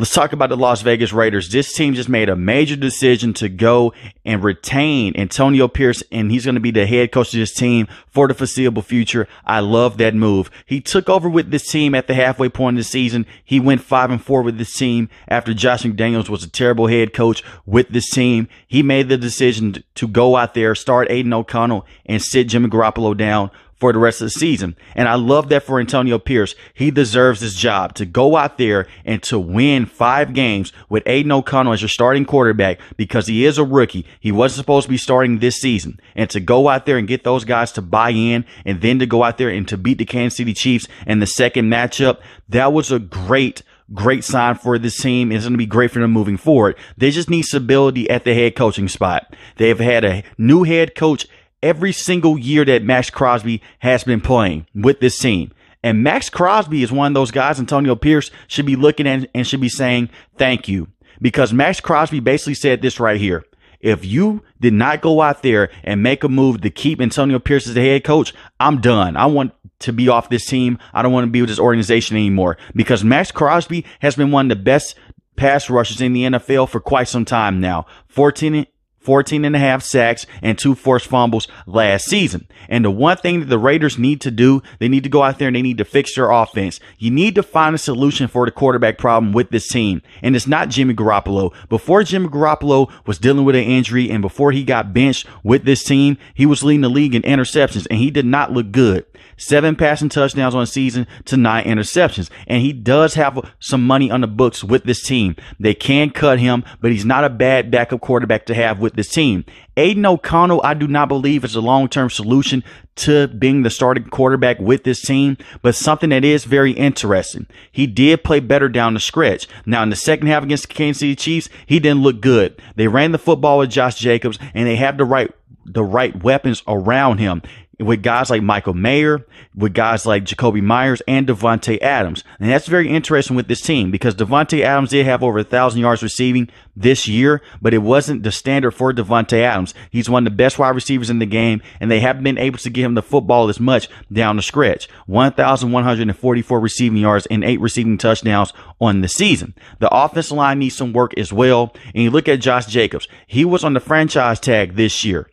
Let's talk about the Las Vegas Raiders. This team just made a major decision to go and retain Antonio Pierce, and he's going to be the head coach of this team for the foreseeable future. I love that move. He took over with this team at the halfway point of the season. He went five and four with this team after Josh McDaniels was a terrible head coach with this team. He made the decision to go out there, start Aidan O'Connell, and sit Jimmy Garoppolo down for the rest of the season. And I love that for Antonio Pierce. He deserves this job to go out there and to win five games with Aidan O'Connell as your starting quarterback because he is a rookie. He wasn't supposed to be starting this season. And to go out there and get those guys to buy in and then to go out there and to beat the Kansas City Chiefs in the second matchup, that was a great great sign for this team. It's going to be great for them moving forward. They just need stability at the head coaching spot. They've had a new head coach every single year that Maxx Crosby has been playing with this team. And Maxx Crosby is one of those guys Antonio Pierce should be looking at and should be saying thank you. Because Maxx Crosby basically said this right here. If you did not go out there and make a move to keep Antonio Pierce as the head coach, I'm done. I want to be off this team. I don't want to be with this organization anymore because Maxx Crosby has been one of the best pass rushers in the NFL for quite some time now. 14 14 and a half sacks and two forced fumbles last season. And the one thing that the Raiders need to do, they need to go out there and they need to fix their offense. You need to find a solution for the quarterback problem with this team. And it's not Jimmy Garoppolo. Before Jimmy Garoppolo was dealing with an injury and before he got benched with this team, he was leading the league in interceptions and he did not look good seven passing touchdowns on season to nine interceptions. And he does have some money on the books with this team. They can cut him, but he's not a bad backup quarterback to have with this team. Aidan O'Connell, I do not believe is a long-term solution to being the starting quarterback with this team, but something that is very interesting. He did play better down the stretch. Now in the second half against the Kansas City Chiefs, he didn't look good. They ran the football with Josh Jacobs and they have the right the right weapons around him with guys like Michael Mayer, with guys like Jakobi Meyers and Davante Adams. And that's very interesting with this team because Davante Adams did have over a thousand yards receiving this year, but it wasn't the standard for Davante Adams. He's one of the best wide receivers in the game, and they haven't been able to get him the football as much down the stretch. 1,144 receiving yards and eight receiving touchdowns on the season. The offensive line needs some work as well. And you look at Josh Jacobs. He was on the franchise tag this year.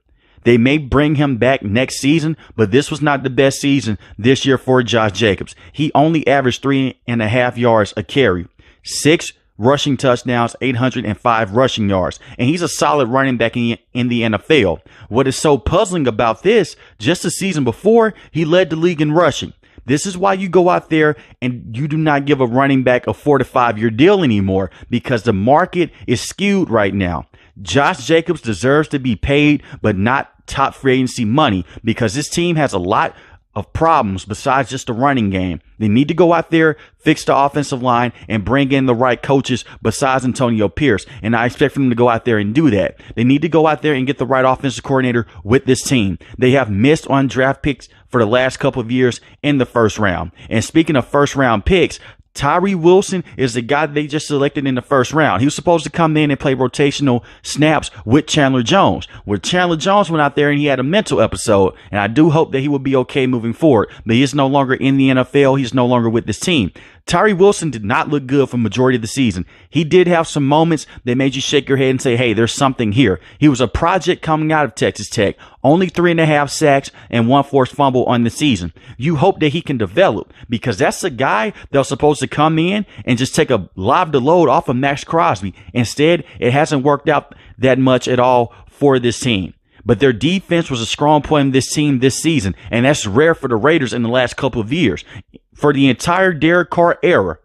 They may bring him back next season, but this was not the best season this year for Josh Jacobs. He only averaged three and a half yards a carry, six rushing touchdowns, 805 rushing yards, and he's a solid running back in, in the NFL. What is so puzzling about this, just the season before, he led the league in rushing. This is why you go out there and you do not give a running back a four to five year deal anymore because the market is skewed right now. Josh Jacobs deserves to be paid, but not top free agency money because this team has a lot of problems besides just the running game. They need to go out there, fix the offensive line, and bring in the right coaches besides Antonio Pierce. And I expect them to go out there and do that. They need to go out there and get the right offensive coordinator with this team. They have missed on draft picks for the last couple of years in the first round. And speaking of first round picks, Tyree Wilson is the guy they just selected in the first round. He was supposed to come in and play rotational snaps with Chandler Jones. Where Chandler Jones went out there and he had a mental episode. And I do hope that he will be okay moving forward. But he is no longer in the NFL. He's no longer with this team. Tyree Wilson did not look good for majority of the season. He did have some moments that made you shake your head and say, hey, there's something here. He was a project coming out of Texas Tech. Only three and a half sacks and one forced fumble on the season. You hope that he can develop because that's a guy that was supposed to come in and just take a live to load off of Maxx Crosby. Instead, it hasn't worked out that much at all for this team but their defense was a strong point in this team this season, and that's rare for the Raiders in the last couple of years for the entire Derek Carr era,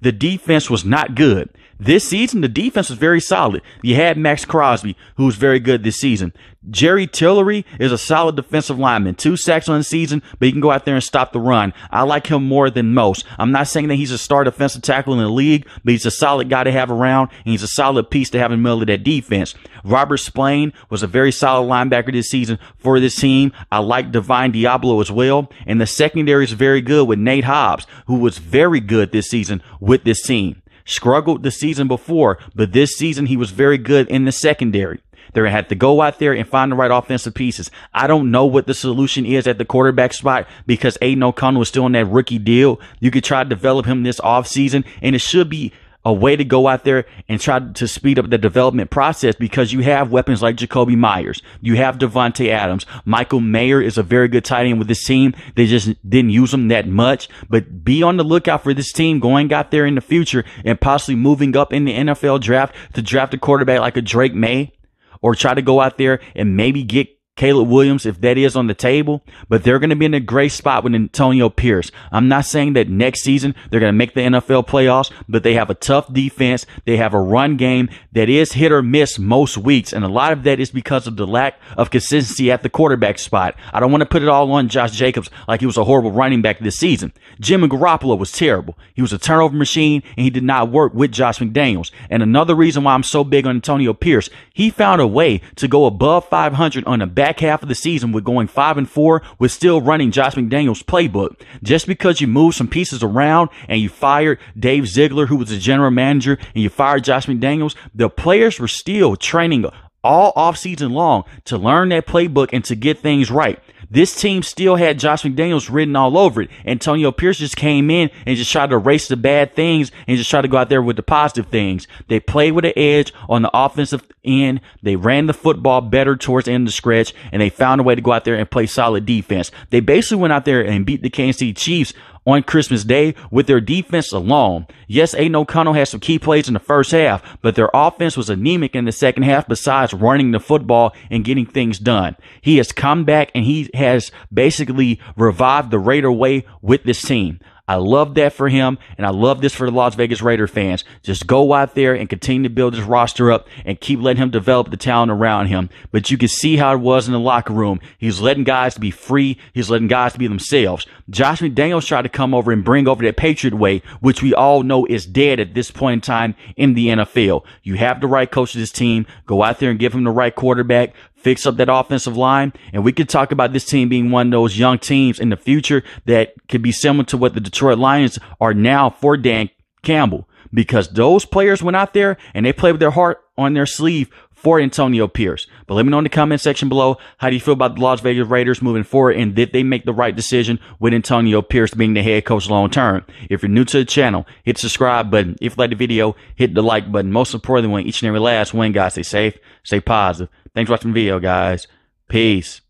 the defense was not good. This season, the defense was very solid. You had Maxx Crosby, who's very good this season. Jerry Tillery is a solid defensive lineman. Two sacks on the season, but he can go out there and stop the run. I like him more than most. I'm not saying that he's a star defensive tackle in the league, but he's a solid guy to have around, and he's a solid piece to have in the middle of that defense. Robert Spillane was a very solid linebacker this season for this team. I like Divine Deablo as well. And the secondary is very good with Nate Hobbs, who was very good this season with this team struggled the season before, but this season he was very good in the secondary. They're going to have to go out there and find the right offensive pieces. I don't know what the solution is at the quarterback spot because Aidan O'Connell is still on that rookie deal. You could try to develop him this offseason and it should be a way to go out there and try to speed up the development process because you have weapons like Jakobi Meyers. You have Davante Adams. Michael Mayer is a very good tight end with this team. They just didn't use him that much, but be on the lookout for this team going out there in the future and possibly moving up in the NFL draft to draft a quarterback like a Drake Maye or try to go out there and maybe get Caleb Williams if that is on the table, but they're going to be in a great spot with Antonio Pierce. I'm not saying that next season they're going to make the NFL playoffs, but they have a tough defense. They have a run game that is hit or miss most weeks. And a lot of that is because of the lack of consistency at the quarterback spot. I don't want to put it all on Josh Jacobs like he was a horrible running back this season. Jimmy Garoppolo was terrible. He was a turnover machine and he did not work with Josh McDaniels. And another reason why I'm so big on Antonio Pierce, he found a way to go above 500 on a back back half of the season with going five and four with still running Josh McDaniels playbook. Just because you moved some pieces around and you fired Dave Ziegler, who was the general manager, and you fired Josh McDaniels, the players were still training all off season long to learn that playbook and to get things right. This team still had Josh McDaniels written all over it. Antonio Pierce just came in and just tried to erase the bad things and just tried to go out there with the positive things. They played with an edge on the offensive end. They ran the football better towards the end of the stretch and they found a way to go out there and play solid defense. They basically went out there and beat the Kansas City Chiefs on Christmas Day with their defense alone. Yes, Aidan O'Connell had some key plays in the first half, but their offense was anemic in the second half besides running the football and getting things done. He has come back and he has basically revived the Raider way with this team. I love that for him, and I love this for the Las Vegas Raider fans. Just go out there and continue to build his roster up and keep letting him develop the talent around him. But you can see how it was in the locker room. He's letting guys be free. He's letting guys be themselves. Josh McDaniels tried to come over and bring over that Patriot way, which we all know is dead at this point in time in the NFL. You have the right coach of this team. Go out there and give him the right quarterback fix up that offensive line. And we could talk about this team being one of those young teams in the future that could be similar to what the Detroit Lions are now for Dan Campbell because those players went out there and they played with their heart on their sleeve for Antonio Pierce. But let me know in the comment section below how do you feel about the Las Vegas Raiders moving forward and did they make the right decision with Antonio Pierce being the head coach long term? If you're new to the channel, hit the subscribe button. If you like the video, hit the like button. Most importantly, when each and every last one, guys, stay safe, stay positive. Thanks for watching the video, guys. Peace.